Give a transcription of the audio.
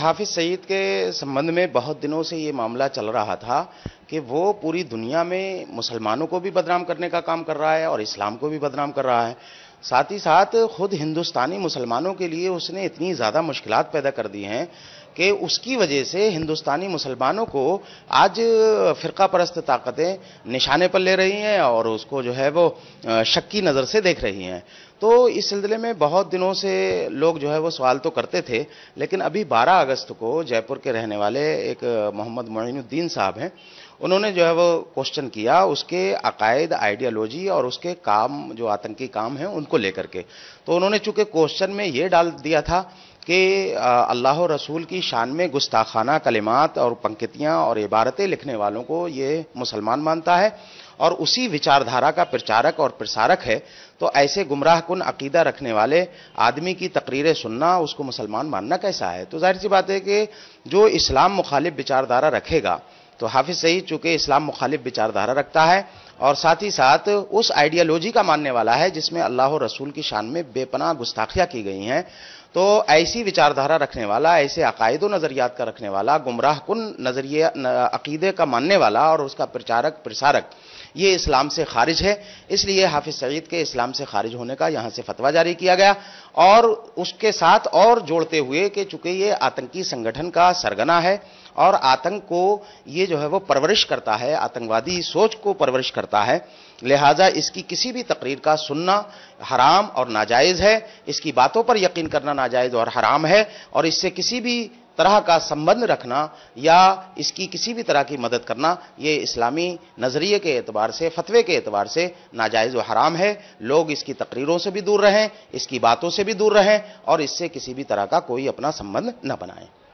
حافظ سعید کے سمبند میں بہت دنوں سے یہ معاملہ چل رہا تھا کہ وہ پوری دنیا میں مسلمانوں کو بھی بدنام کرنے کا کام کر رہا ہے اور اسلام کو بھی بدنام کر رہا ہے۔ ساتھ ہی ساتھ خود ہندوستانی مسلمانوں کے لیے اس نے اتنی زیادہ مشکلات پیدا کر دی ہیں کہ اس کی وجہ سے ہندوستانی مسلمانوں کو آج فرقہ پرست طاقتیں نشانے پر لے رہی ہیں اور اس کو جو ہے وہ شکی نظر سے دیکھ رہی ہیں۔ تو اس سلسلے میں بہت دنوں سے لوگ جو ہے وہ سوال تو کرتے تھے، لیکن ابھی بارہ اگست کو جے پور کے رہنے والے ایک محمد معین الدین صاحب ہیں۔ انہوں نے جو ہے وہ کوشچن کیا اس کے عقائد آئیڈیالوجی اور اس کے کام، جو آتنکی کام ہیں، ان کو لے کر کے۔ تو انہوں نے چونکہ کوشچن میں یہ ڈال دیا تھا کہ اللہ رسول کی شان میں گستاخانہ کلمات اور پنکتیاں اور عبارتیں لکھنے والوں کو یہ مسلمان مانتا ہے اور اسی وچاردھارا کا پرچارک اور پرسارک ہے، تو ایسے گمراہ کن عقیدہ رکھنے والے آدمی کی تقریریں سننا اس کو مسلمان ماننا کیسا ہے؟ تو ظاہر سی بات ہے کہ جو اسلام مخالف وچاردھارا رکھے گا، تو حافظ سعید چونکہ اسلام مخالف وچاردھارا رکھتا ہے اور ساتھ ہی ساتھ اس آئیڈیالوجی کا ماننے والا ہے جس میں اللہ و رسول کی شان میں بے پناہ گستاخیاں کی گئی ہیں۔ تو ایسی وچاردھارا رکھنے والا، ایسے عقائد و نظریات کا رکھنے والا، گمراہ کن نظریے، عقیدے کا ماننے والا اور اس کا پرچارک، پرسارک، یہ اسلام سے خارج ہے۔ اس لیے حافظ سعید کے اسلام سے خارج ہونے کا یہاں سے فتویٰ جاری کیا گیا۔ اور اس کے ساتھ اور جوڑتے ہوئے کہ چونکہ یہ آتنکی سنگٹھن کا سرگنا ہے اور آتنک کو یہ جو ہے وہ پرورش کرتا ہے، آتنکوادی سوچ کو پرورش کرتا کرتا ہے۔ لہٰذا اس کی کسی بھی تقریر کا سننا حرام اور ناجائز ہے۔ اس کی باتوں پر یقین کرنا ناجائز اور حرام ہے۔ اور اس سے کسی بھی طرح کا سمبند رکھنا یا اس کی کسی بھی طرح کی مدد کرنا، یہ اسلامی نظریے کے اعتبار سے، فتوے کے اعتبار سے ناجائز و حرام ہے۔ لوگ اس کی تقریروں سے بھی دور رہیں، اس کی باتوں سے بھی دور رہیں اور اس سے کسی بھی طرح کا کوئی اپنا سمبند نہ بنائیں۔